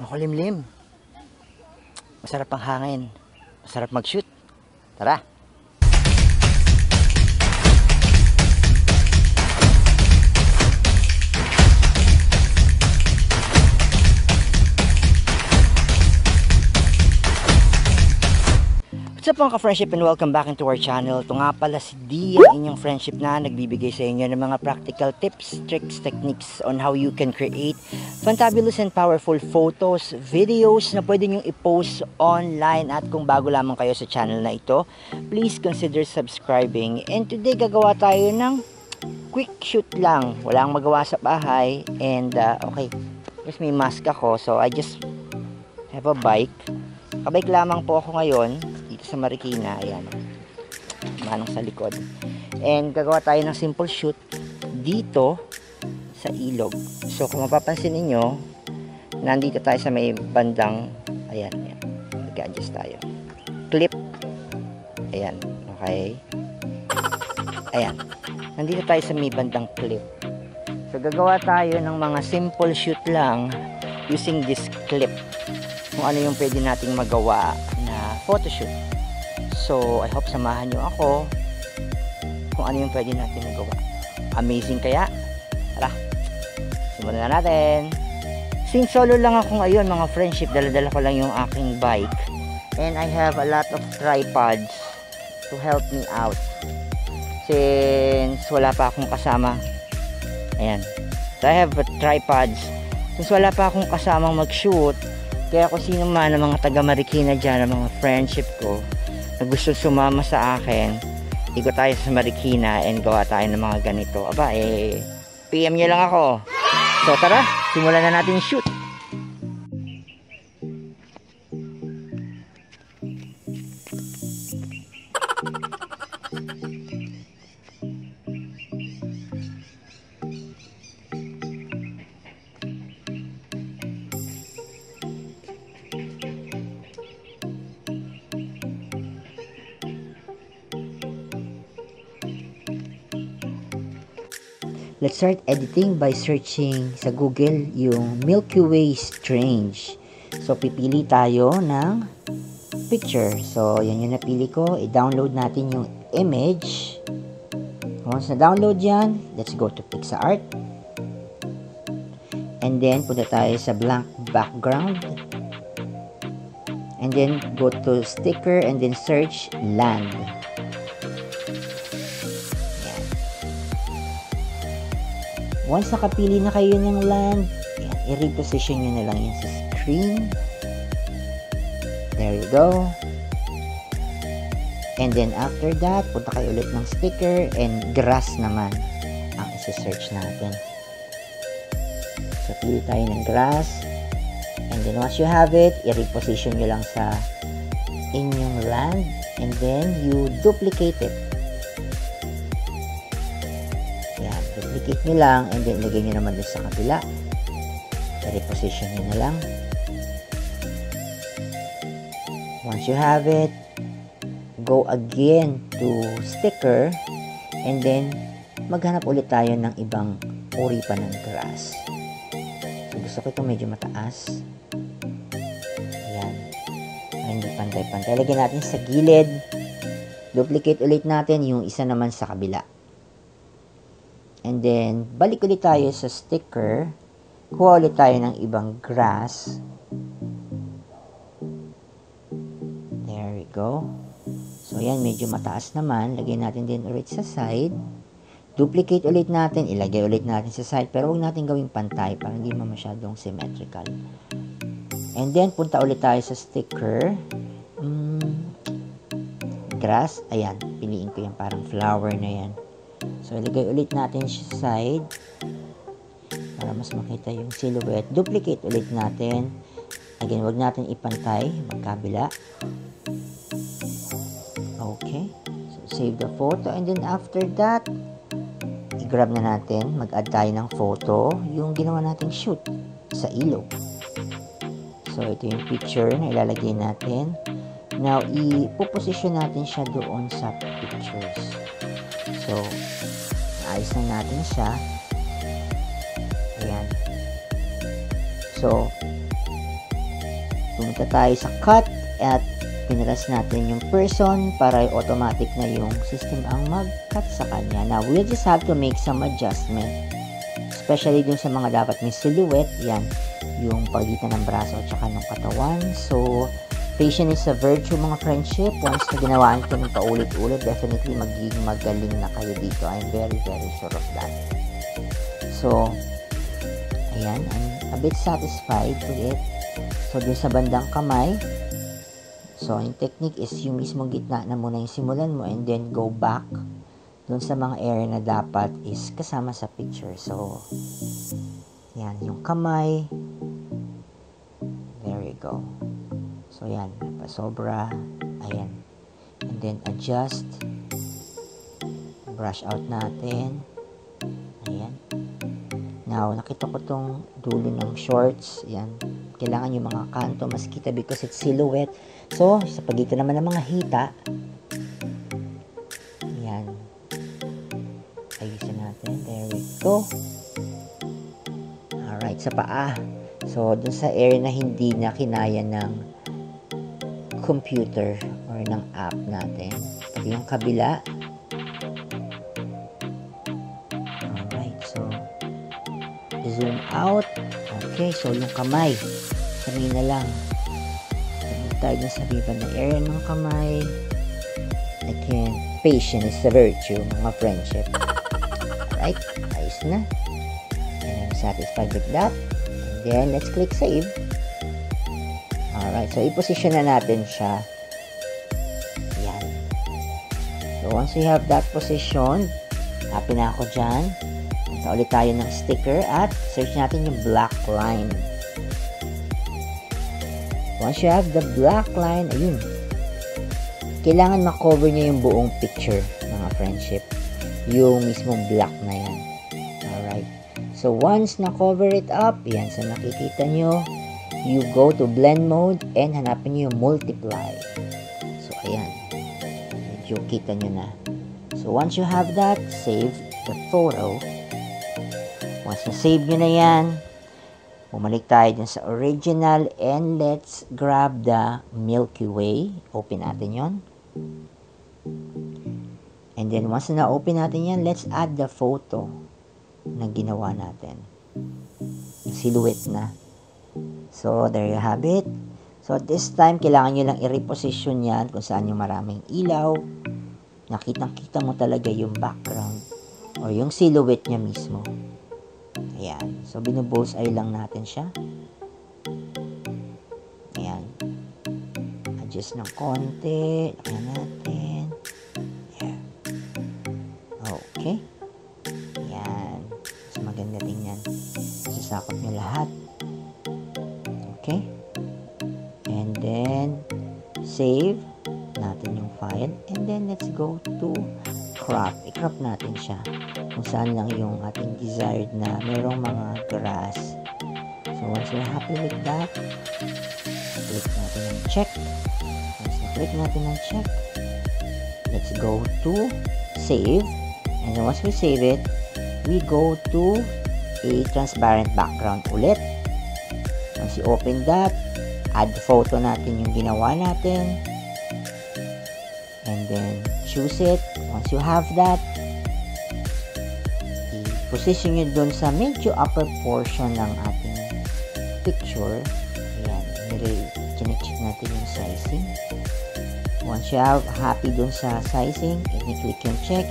Makulimlim. Masarap ang hangin. Masarap mag-shoot. Tara. What's up mga ka-friendship and welcome back into our channel. Ito nga pala si Dia, inyong friendship na nagbibigay sa inyo ng mga practical tips, tricks, techniques on how you can create fantabulous and powerful photos, videos na pwede nyo i-post online at kung bago lamang kayo sa channel na ito, please consider subscribing. And today gagawa tayo ng quick shoot lang. Wala akong magawa sa bahay and uh, okay, just may mask ako so I just have a bike. Kabike lamang po ako ngayon sa Marikina. Ayan. Manong sa likod. And gagawa tayo ng simple shoot dito sa ilog. So kung mapapansin ninyo, nandito tayo sa may bandang, ayan, ayan. Mag-adjust tayo. Clip. Ayan. Okay. Ayan. Nandito tayo sa may bandang clip. So gagawa tayo ng mga simple shoot lang using this clip kung ano yung pwede nating magawa na photoshoot. So, I hope samahan nyo ako kung ano yung pwede natin magawa. Amazing kaya? Tara, simulan na natin. Since solo lang ako ngayon mga friendship, dala-dala ko lang yung aking bike. And I have a lot of tripods to help me out. Since wala pa akong kasama. Ayan. So I have tripods. Since wala pa akong kasamang mag-shoot, kaya kung sino man ang mga taga Marikina dyan, ang mga friendship ko, na gusto sumama sa akin, ikot tayo sa Marikina and gawa tayo ng mga ganito. Aba, eh, PM nyo lang ako. So tara, simulan na natin shoot. Let's start editing by searching sa Google yung Milky Way Strange. So, pipili tayo ng picture. So, yan yung napili ko. I-download natin yung image. Once na-download yan, let's go to PixArt. And then, punta tayo sa blank background. And then, go to sticker and then search land. Once nakapili na kayo ng land, yan, i-reposition nyo na lang yan sa screen. There you go. And then after that, punta kayo ulit ng sticker and grass naman ang isi-search natin. So, pili tayo ng grass. And then once you have it, i-reposition nyo lang sa inyong land. And then you duplicate it. Duplicate nyo lang and then ilagay nyo naman dun sa kabila. I-reposition nyo na lang. Once you have it, go again to sticker and then maghanap ulit tayo ng ibang uri pa ng grass. So, gusto ko ito medyo mataas. Ayan. Ay, hindi pantay-pantay. Lagyan natin sa gilid. Duplicate ulit natin yung isa naman sa kabila. And then, balik ulit tayo sa sticker. Kuha ulit tayo ng ibang grass. There we go. So, yan, medyo mataas naman. Lagyan natin din ulit sa side. Duplicate ulit natin. Ilagay ulit natin sa side. Pero huwag natin gawing pantay para hindi mo masyadong symmetrical. And then, punta ulit tayo sa sticker. Mm, grass. Ayan, piliin ko yan. Parang flower na yan. So, ilagay ulit natin siya sa side para mas makita yung silhouette. Duplicate ulit natin. Again, wag natin ipantay, magkabila. Okay. So, save the photo. And then after that, i-grab na natin, mag-add tayo ng photo, yung ginawa nating shoot sa ilog. So, ito yung picture na ilalagay natin. Now, i-position natin siya doon sa pictures. So, ayos na natin siya. Ayan. So, pumunta tayo sa cut at pinaras natin yung person para automatic na yung system ang mag-cut sa kanya. Now, we'll just have to make some adjustment. Especially dun sa mga dapat may silhouette. Yan, yung pagitan ng braso at saka ng katawan. So, patience is a virtue mga friendship. Once na ginawaan ko ng paulit-ulit, definitely magiging magaling na kayo dito. I'm very, very sure of that. So, ayan, I'm a bit satisfied with it. So, dun sa bandang kamay, So, yung technique is yung mismo gitna na muna yung simulan mo and then go back dun sa mga area na dapat is kasama sa picture. So, yan, yung kamay. There you go. So, yan, pasobra. Ayan. And then, adjust. Brush out natin. Ayan. Now, nakita ko tong dulo ng shorts. Yan. Kailangan yung mga kanto mas kita because it's silhouette. So, sa pagitan naman ng mga hita, yan. Ayusin natin. There we go. Alright, sa paa. So, dun sa area na hindi na kinaya ng computer or ng app natin. Pati yung kabila. Alright, so, zoom out. Okay, so yung kamay. Sabihin na lang tayo dun sa ribbon na area ng kamay. Again, patience is a virtue, mga friendship. Alright, ayos na. And I'm satisfied with that. And then, let's click save. Alright, so i-position na natin siya. Yan. So, once we have that position, happy na ako dyan. Punta ulit tayo ng sticker at search natin yung black line. Once you have the black line, ayun. Kailangan makover niya yung buong picture, mga friendship. Yung mismong black na yan. Alright. So, once na-cover it up, yan, so nakikita nyo, you go to blend mode and hanapin nyo yung multiply. So, ayan. Medyo kita nyo na. So, once you have that, save the photo. Once na-save nyo na yan, Bumalik tayo dun sa original and let's grab the Milky Way. Open natin yon. And then once na open natin yan, let's add the photo na ginawa natin. Silhouette na. So, there you have it. So, this time, kailangan nyo lang i-reposition yan kung saan yung maraming ilaw. Nakitang-kita mo talaga yung background or yung silhouette niya mismo. Ayan. So, binubull's eye lang natin siya. Ayan. Adjust ng konti. Ayan natin. Ayan. Okay. Ayan. Mas maganda tingnan. Sasakot nyo lahat. Okay. And then, save natin yung file. And then, let's go to crop. I-crop natin siya kung saan lang yung ating desired na merong mga grass. So, once we're happy with that, click natin ng check. Once na-click natin ng check, let's go to save. And once we save it, we go to a transparent background ulit. Once you open that, add photo natin yung ginawa natin. And then, choose it. Once you have that, i-position nyo dun sa medyo upper portion ng ating picture. Ayan, nire-check natin yung sizing. Once you have happy dun sa sizing, i-click yung check.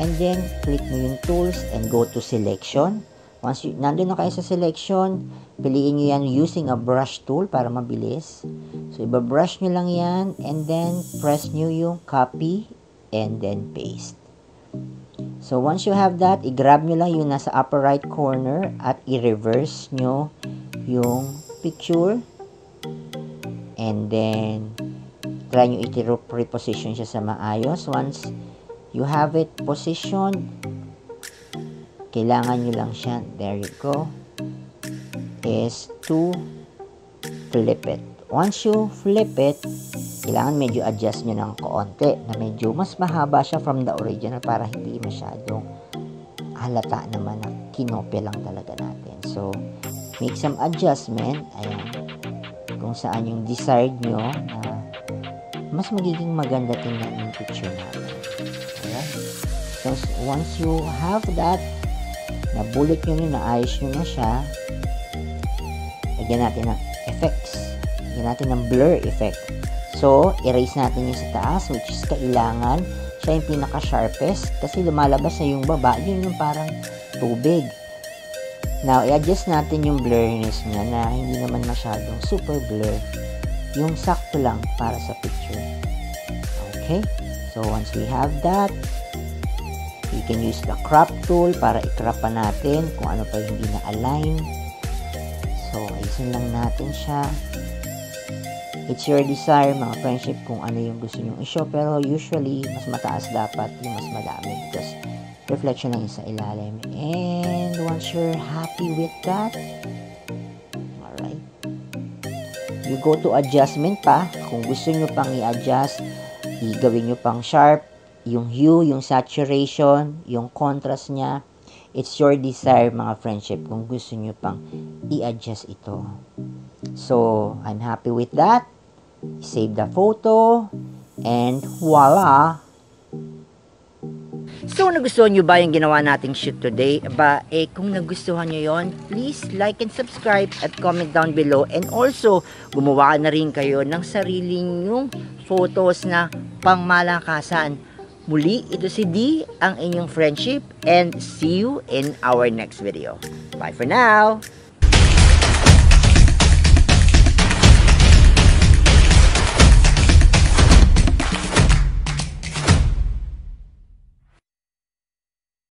And then, click mo yung tools and go to selection. Once you, nandun na kayo sa selection, piliin nyo yan using a brush tool para mabilis. So, iba-brush nyo lang yan and then press nyo yung copy and then paste. So, once you have that, i-grab nyo lang yung nasa upper right corner at i-reverse nyo yung picture. And then, try nyo iti-reposition siya sa maayos. Once you have it positioned, kailangan nyo lang siya, there you go, is to flip it. Once you flip it, kailangan medyo adjust nyo ng kaunti na medyo mas mahaba siya from the original para hindi masyadong halata naman na kinopya lang talaga natin. So, make some adjustment. Ayan. kung saan yung desired nyo na mas magiging maganda tingnan yung picture natin. Alright? So, once you have that, na bullet nyo na, naayos nyo na siya, lagyan natin ng effects. Lagyan natin ng blur effect. So, erase natin yung sa taas, which is kailangan siya yung pinaka-sharpest kasi lumalabas na yung baba, yun yung parang tubig. Now, i-adjust natin yung blurriness niya na hindi naman masyadong super blur. Yung sakto lang para sa picture. Okay? So, once we have that, we can use the crop tool para i-crop pa natin kung ano pa hindi na-align. Ayusin lang natin siya. It's your desire, mga friendship, kung ano yung gusto nyo i-show. Pero usually, mas mataas dapat yung mas madami because reflection lang sa ilalim. And once you're happy with that, alright, you go to adjustment pa. Kung gusto nyo pang i-adjust, i-gawin nyo pang sharp, yung hue, yung saturation, yung contrast niya. It's your desire, mga friendship, kung gusto nyo pang i-adjust ito. So, I'm happy with that. Save the photo. And voila! So, nagustuhan nyo ba yung ginawa nating shoot today? Ba, eh, kung nagustuhan nyo yon please like and subscribe at comment down below. And also, gumawa na rin kayo ng sariling yung photos na pangmalakasan. Muli, ito si D, ang inyong friendship. And see you in our next video. Bye for now!